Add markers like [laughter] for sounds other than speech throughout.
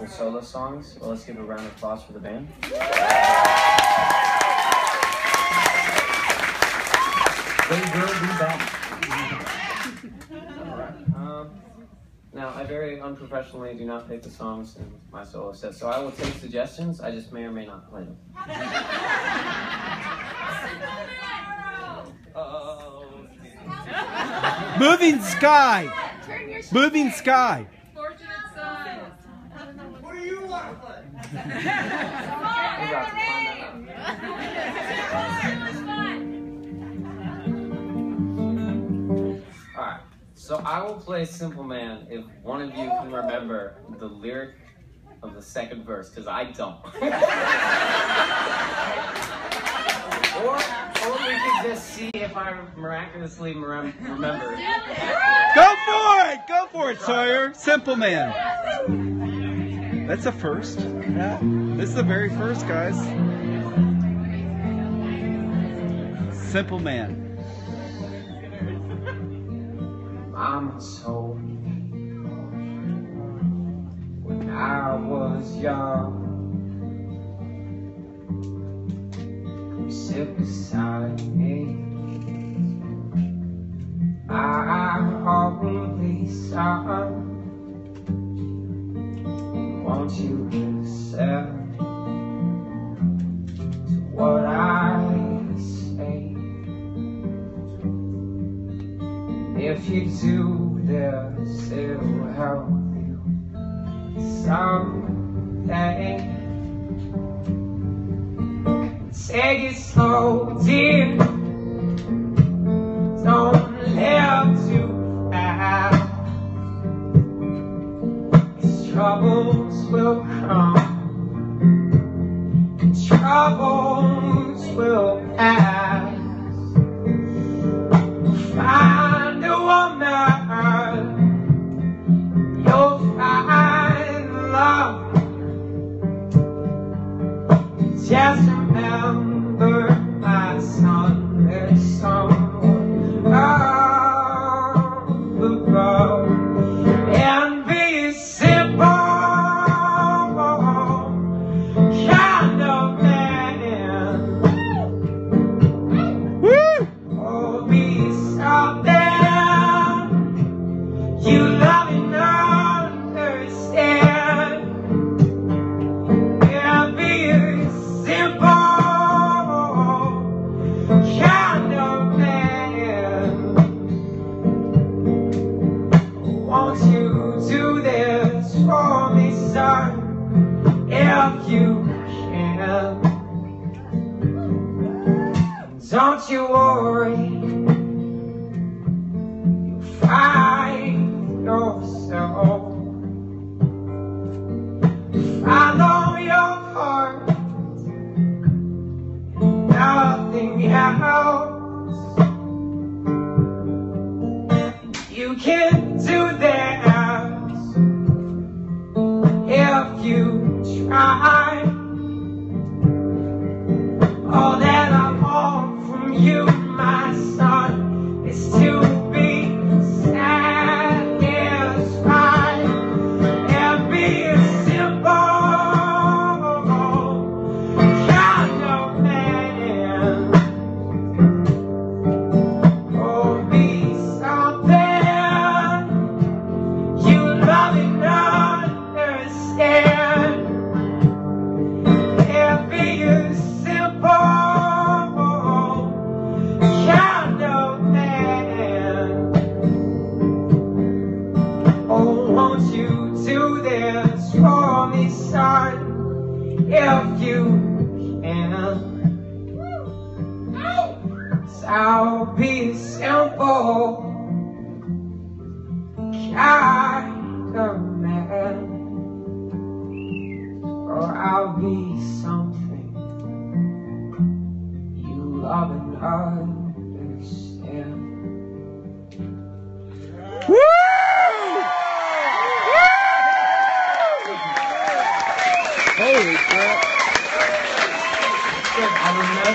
couple solo songs. Well, let's give a round of applause for the band. Baby girl, be back. Um, now, I very unprofessionally do not pick the songs in my solo set, so I will take suggestions. I just may or may not play them. [laughs] Moving sky. Moving sky. Alright, so I will play Simple Man if one of you can remember the lyric of the second verse, because I don't. [laughs] or, or we can just see if I miraculously rem- remember. Go for it. Go for it, Sawyer. Simple man. That's a first. Yeah. This is the very first, guys. Simple man. I'm told when I was young, you sit beside me. I only son. Won't you to what I say? If you do this, it'll help you someday. Troubles will come. Troubles will You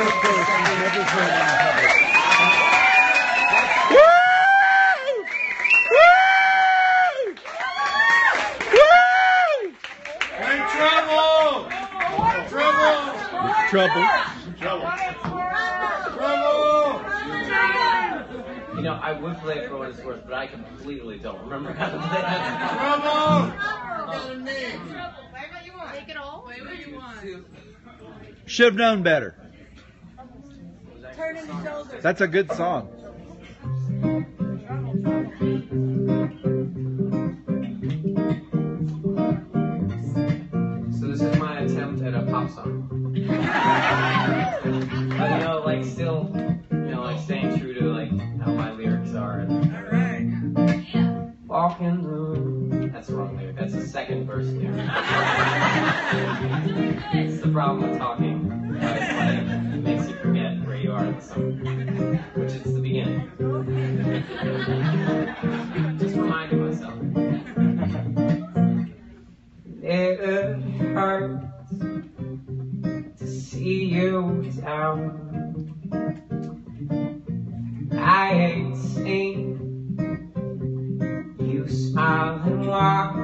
in public. Trouble. Trouble. Trouble. You know, I would play it for what it's worth, but I completely don't remember how to play. Trouble. Trouble. Take it all. You want. Should have known better. That's a good song. So this is my attempt at a pop song. and walk.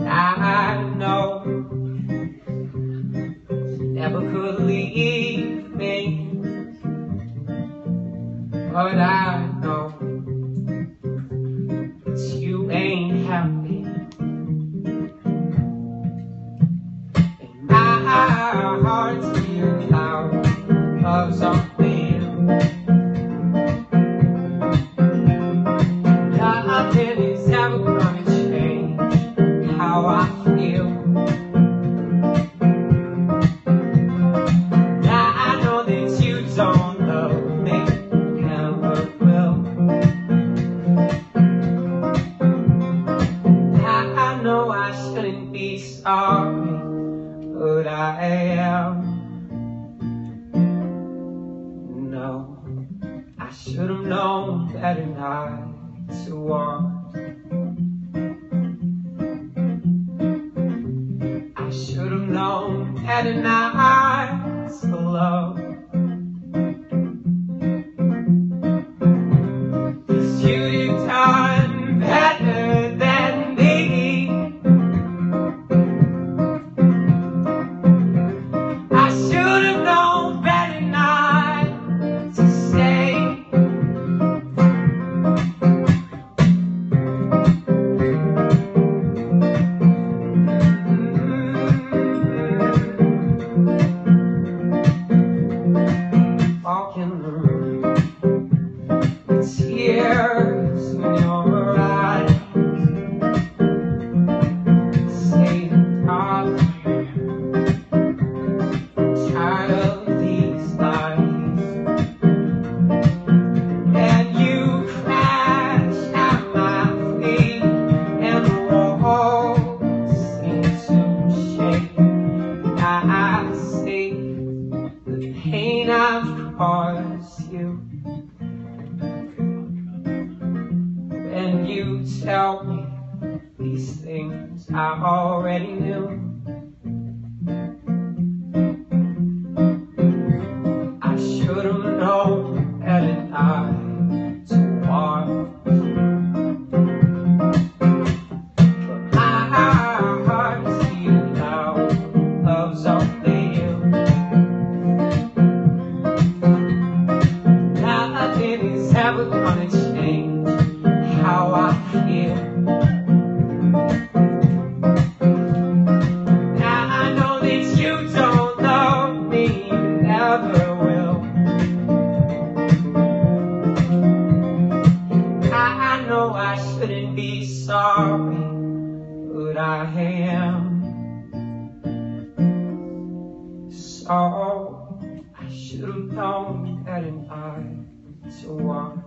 I know she never could leave me, but I I see the pain I've caused you. and you tell me these things I already knew. or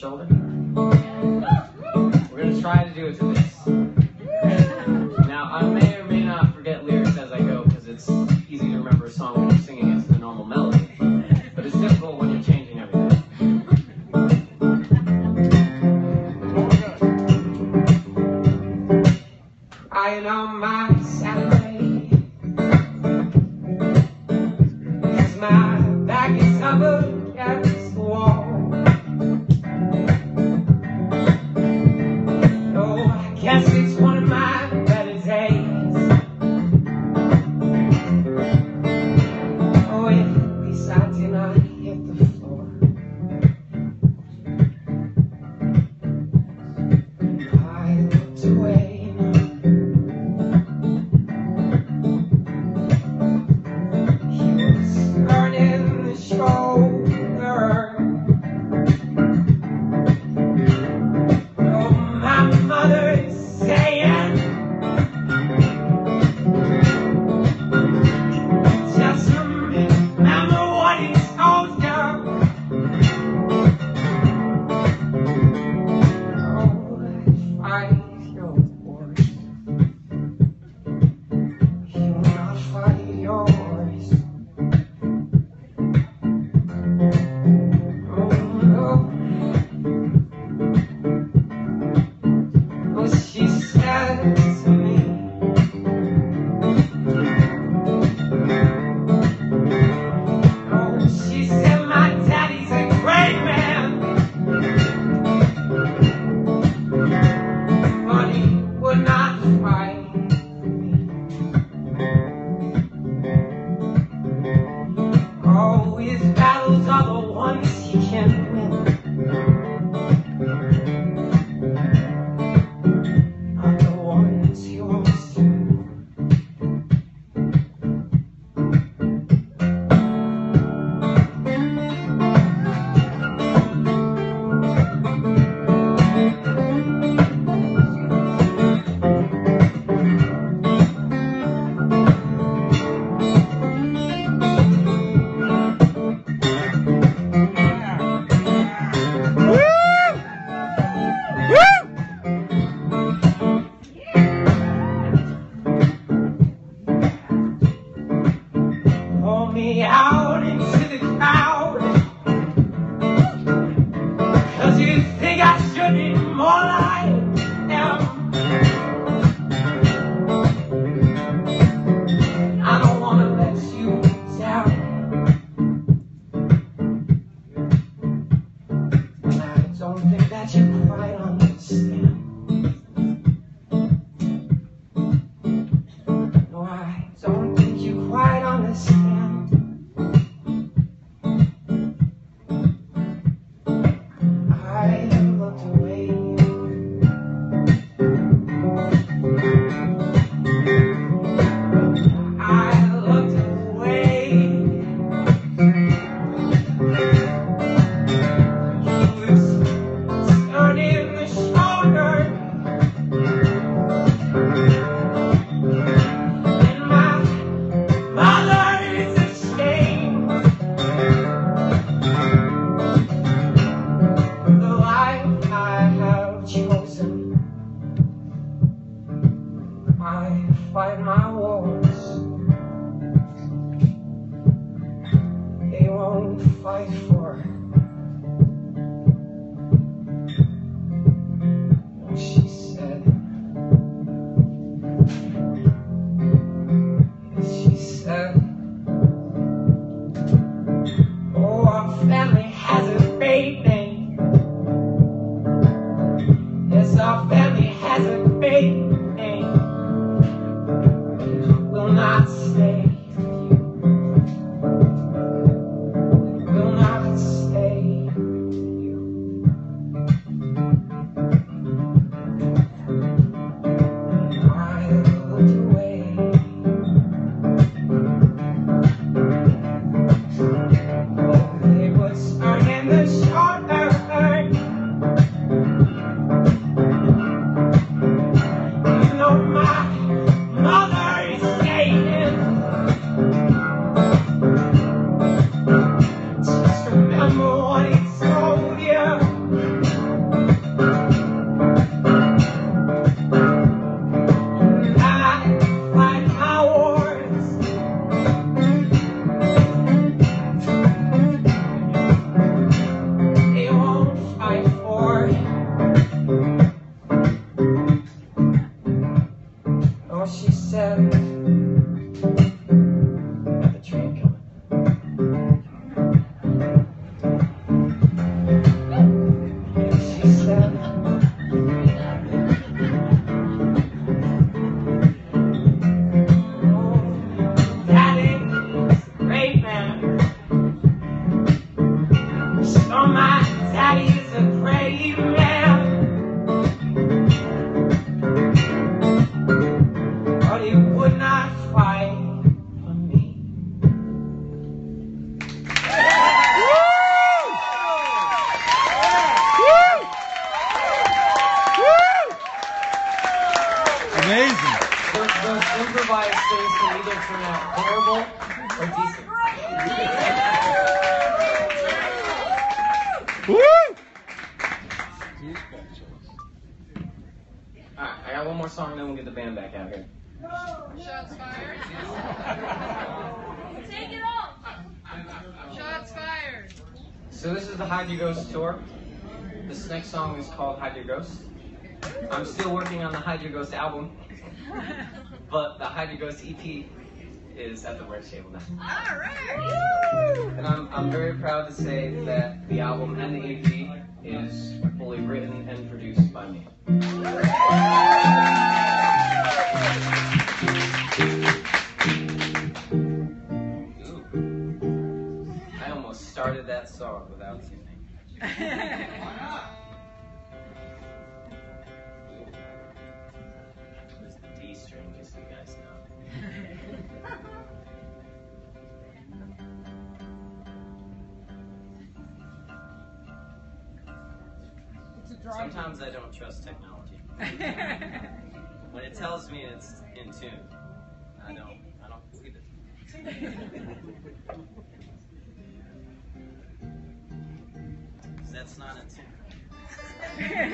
Turning the got one more song, then we'll get the band back out here. Shots fired. [laughs] Take it off. Shots fired. So this is the Hide Your Ghost tour. This next song is called Hide Your Ghost. I'm still working on the Hide Your Ghost album, [laughs] but the Hide Your Ghost EP is at the merch table now. All right. And I'm, I'm very proud to say that the album and the EP is fully written and produced by me. I almost started that song without singing. [laughs] Sometimes I don't trust technology. [laughs] When it tells me it's in tune, I don't, I don't believe it. [laughs] that's not in tune. [laughs]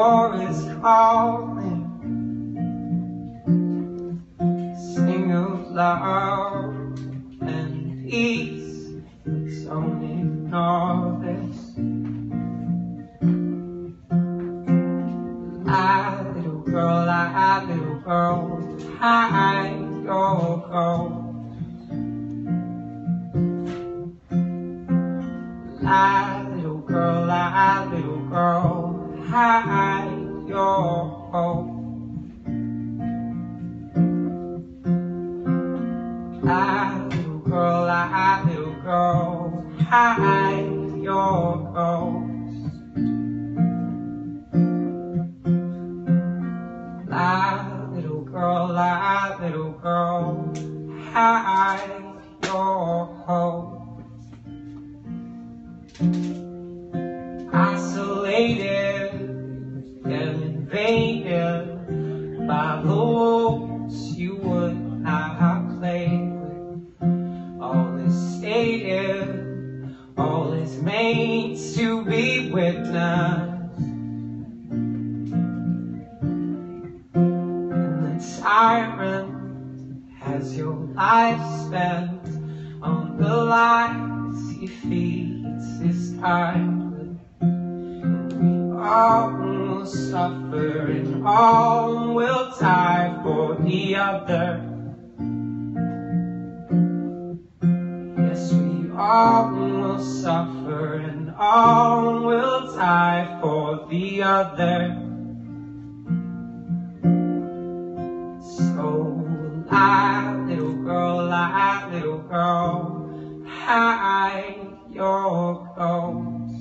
war is calling. Sing of love and peace, don't ignore girl, spent on the lies he feeds his time we all will suffer and all will die for the other. Yes, we all will suffer and all will die for the other. So little girl, lie, little girl, hide your ghost.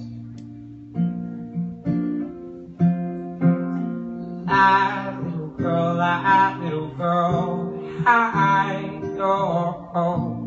Lie, little girl, lie, little girl, hide your ghost.